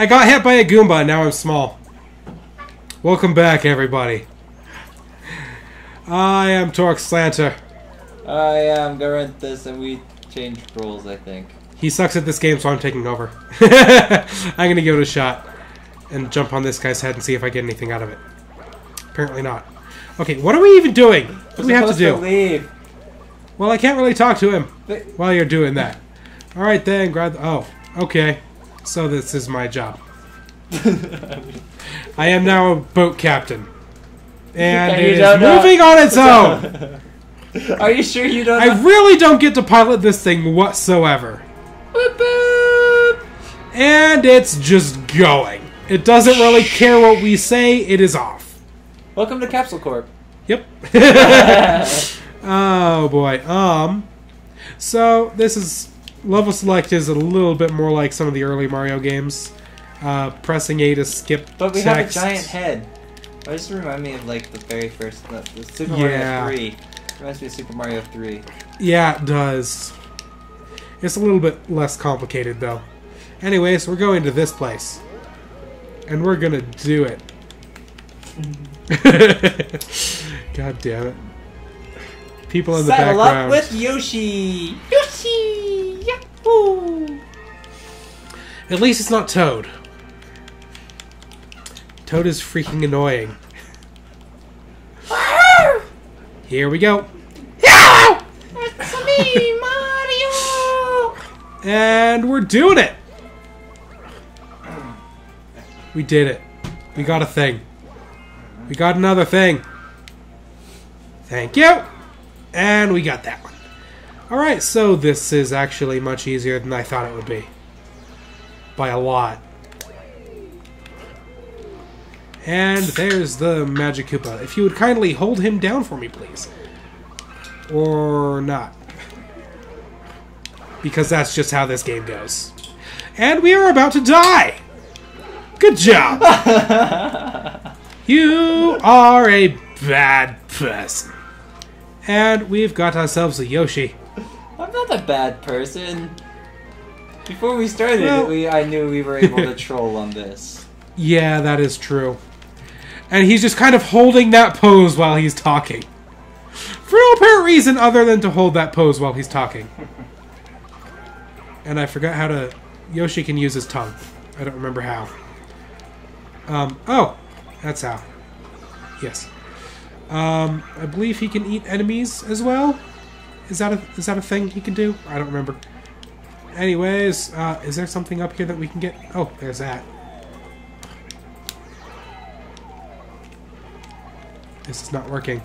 I got hit by a Goomba and now I'm small. Welcome back, everybody. I am Torkslanter. I am Garenthis, and we changed rules, I think. He sucks at this game, so I'm taking over. I'm gonna give it a shot and jump on this guy's head and see if I get anything out of it. Apparently not. Okay, what are we even doing? What do we have to do? leave. Well, I can't really talk to him But- while you're doing that. All right, then grab. The, oh, okay. So this is my job. I am now a boat captain, and And it know- moving on its own. Are you sure you don't I know? really don't get to pilot this thing whatsoever, Boop, boop. and it's just going. It doesn't really care what we say. It is off. Welcome to Capsule Corp. Yep. oh boy. Um. So this is level select is a little bit more like some of the early Mario games. Uh, pressing A to skip But we text. have a giant head. That just remind me of like the very first, the, the Super Yeah. Mario 3. Reminds me of Super Mario 3. Yeah, it does. It's a little bit less complicated though. Anyways, we're going to this place, and we're gonna do it. God damn it! People in the background. up with Yoshi! Yoshi! At least it's not Toad. Toad is freaking annoying. Here we go. It's me, Mario! And we're doing it! We did it. We got a thing. We got another thing. Thank you! And we got that one. Alright, so this is actually much easier than I thought it would be. By a lot. And there's the Magic Koopa. If you would kindly hold him down for me, please. Or not. Because that's just how this game goes. And we are about to die! Good job! you are a bad person. And we've got ourselves a Yoshi. I'm not a bad person. Before we started, Well- we I knew we were able to troll on this. Yeah, that is true. And he's just kind of holding that pose while he's talking. For no apparent reason other than to hold that pose while he's talking. And I forgot how to. Yoshi can use his tongue. I don't remember how. Um, oh, that's how. Yes. Um, I believe he can eat enemies as well. Is that a is that a thing he can do? I don't remember. Anyways, uh, is there something up here that we can get? Oh, there's that. This is not working.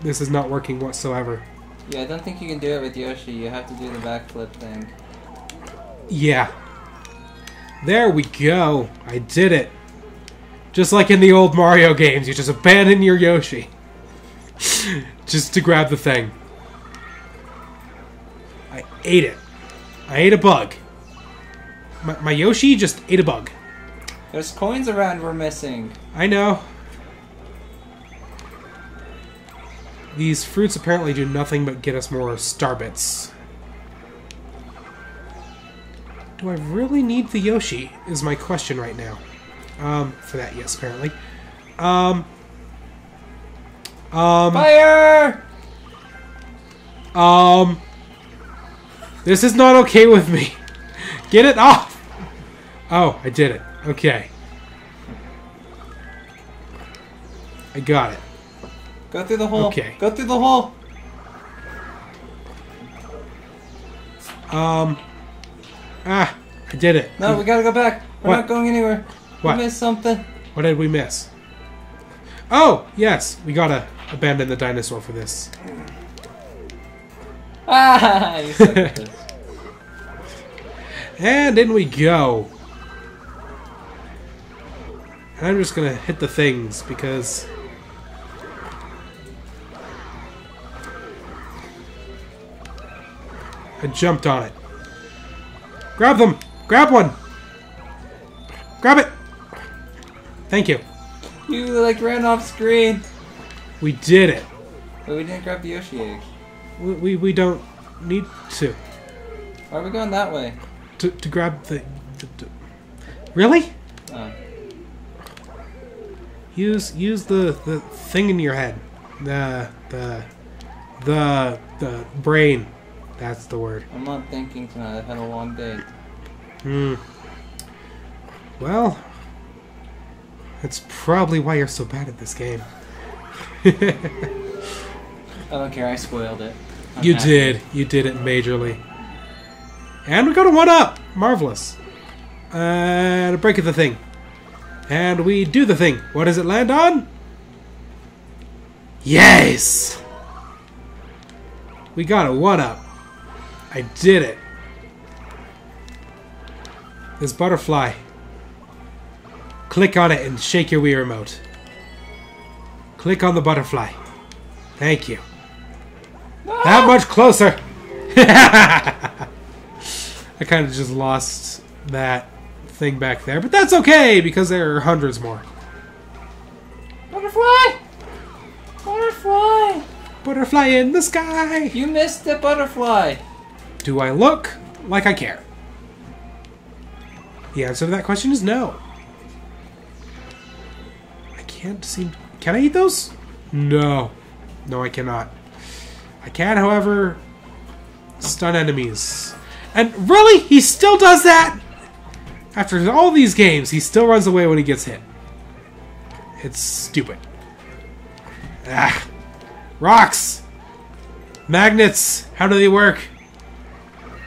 This is not working whatsoever. Yeah, I don't think you can do it with Yoshi. You have to do the backflip thing. Yeah. There we go. I did it. Just like in the old Mario games, you just abandon your Yoshi. just to grab the thing. I ate it. I ate a bug. My, my Yoshi just ate a bug. There's coins around we're missing. I know. These fruits apparently do nothing but get us more star bits. Do I really need the Yoshi? Is my question right now. Um, for that, yes, apparently. Um. Um. Fire! Um. This is not okay with me. Get it off! Oh, I did it. Okay. I got it. Go through the hole. Okay. Go through the hole. Um. Ah, I did it. No, we gotta go back. We're What? not going anywhere. What? We missed something. What did we miss? Oh, yes, we gotta abandon the dinosaur for this. Ah, you this. And in we go. And I'm just gonna hit the things because. I jumped on it. Grab them! Grab one! Grab it! Thank you. You like ran off screen. We did it. But we didn't grab the Yoshi egg. We, we, we don't need to. Why are we going that way? to, to grab the, the, the Really? Uh, Use use the the thing in your head. The the the the brain. That's the word. I'm not thinking tonight. I've had a long day. Hmm. Well, that's probably why you're so bad at this game. I don't care. I spoiled it. I'm you happy. did. You did it majorly. And we got a one up. Marvelous. Uh, and a break of the thing. And we do the thing. What does it land on? Yes! We got a one up. I did it. This butterfly. Click on it and shake your Wii remote. Click on the butterfly. Thank you. That much closer. I kind of just lost that thing back there, but that's okay because there are hundreds more. Butterfly! Butterfly! Butterfly in the sky. You missed the butterfly! Do I look like I care? The answer to that question is no. Can't seem. Can I eat those? No. No, I cannot. I can, however, stun enemies. And really? He still does that? After all these games, he still runs away when he gets hit. It's stupid. Ah. Rocks! Magnets! How do they work?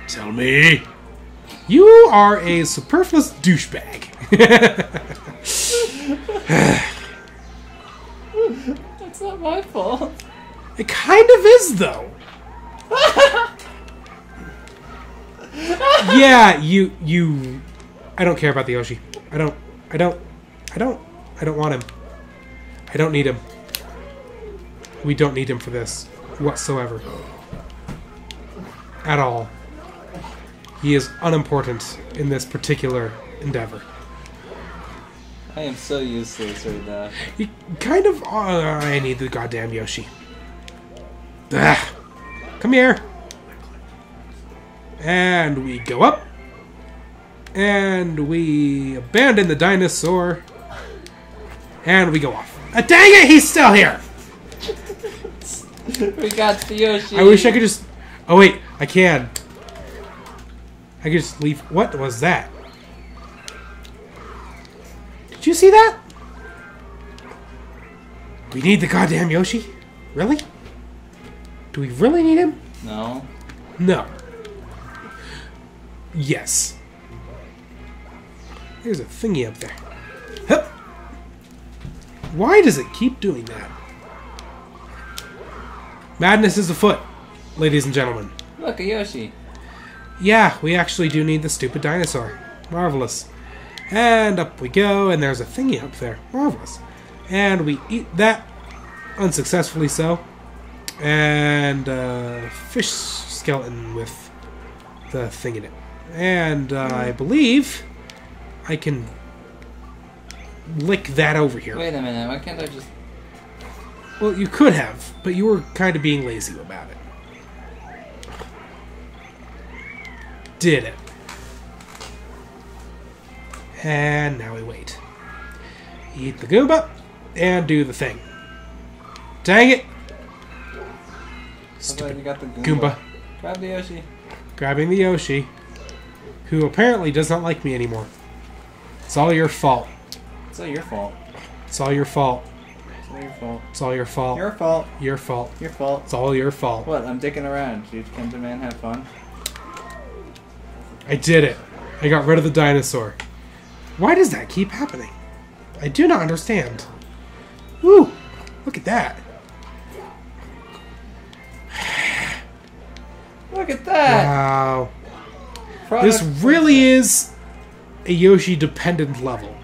Tell me. You are a superfluous douchebag. my fault. it kind of is, though. yeah, you you. I don't care about the Yoshi. I don't. I don't. I don't. I don't want him. I don't need him. We don't need him for this whatsoever. At all. He is unimportant in this particular endeavor. I am so useless right now. You kind of. Uh, I need the goddamn Yoshi. Ah, come here. And we go up. And we abandon the dinosaur. And we go off. Ah, dang it, he's still here! we got the Yoshi! I wish I could just. Oh, wait, I can. I could just leave. What was that? Did you see that? We need the goddamn Yoshi? Really? Do we really need him? No. No. Yes. There's a thingy up there. Hup. Why does it keep doing that? Madness is afoot, ladies and gentlemen. Look, a Yoshi. Yeah, we actually do need the stupid dinosaur. Marvelous. And up we go, and there's a thingy up there. Marvelous. And we eat that, unsuccessfully so. And uh, fish skeleton with the thing in it. And uh, I believe I can lick that over here. Wait a minute, why can't I just. Well, you could have, but you were kind of being lazy about it. Did it. And now we wait. Eat the Goomba and do the thing. Dang it! Stupid you got the Goomba. Goomba. Grab the Yoshi. Grabbing the Yoshi, who apparently does not like me anymore. It's all your fault. It's all your fault. It's all your fault. It's all your fault. It's all your fault. Your fault. Your fault. Your fault. It's all your fault. What? I'm dicking around. Dude, can the man have fun? I did it. I got rid of the dinosaur. Why does that keep happening? I do not understand. Ooh, look at that. Look at that! Wow. Product This really is a Yoshi dependent level.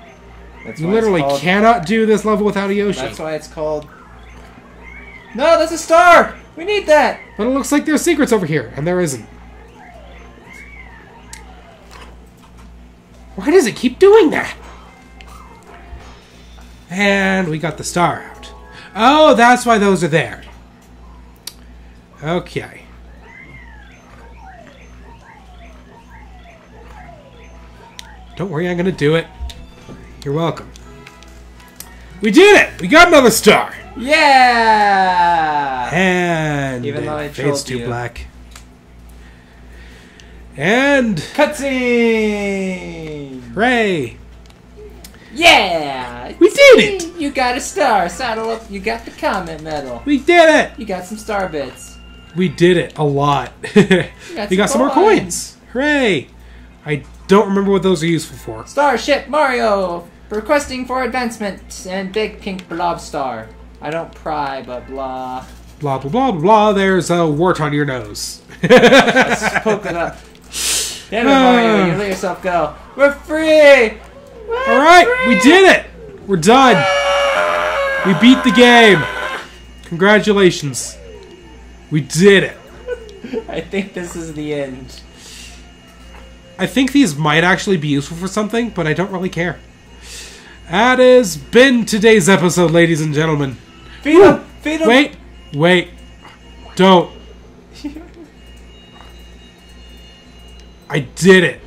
That's You literally called- cannot do this level without a Yoshi. That's why it's called. No, that's a star! We need that! But it looks like there's secrets over here, and there isn't. Why does it keep doing that? And we got the star out. Oh, that's why those are there. Okay. Don't worry, I'm gonna do it. You're welcome. We did it! We got another star! Yeah! And Even though I it fades to you. black. And Cutscene! Hooray! Yeah! We did it! You got a star. Saddle up. You got the comet medal. We did it! You got some star bits. We did it a lot. you got got some more coins. Hooray! I don't remember what those are useful for. Starship Mario requesting for advancement and big pink blob star. I don't pry, but blah. Blah blah blah blah blah. There's a wart on your nose. Let's poke it up. Damn it, Mario! You let yourself go. We're free. We're All right, we did it. We're done. We beat the game. Congratulations. We did it. I think this is the end. I think these might actually be useful for something, but I don't really care. That has been today's episode, ladies and gentlemen. Feed him. Feed him. Wait, wait. Don't. I did it.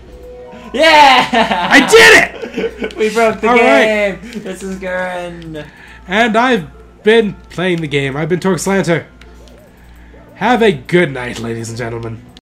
Yeah! I did it! we broke the All right. game. This is Garen. And I've been playing the game. I've been Torkslanter. Have a good night, ladies and gentlemen.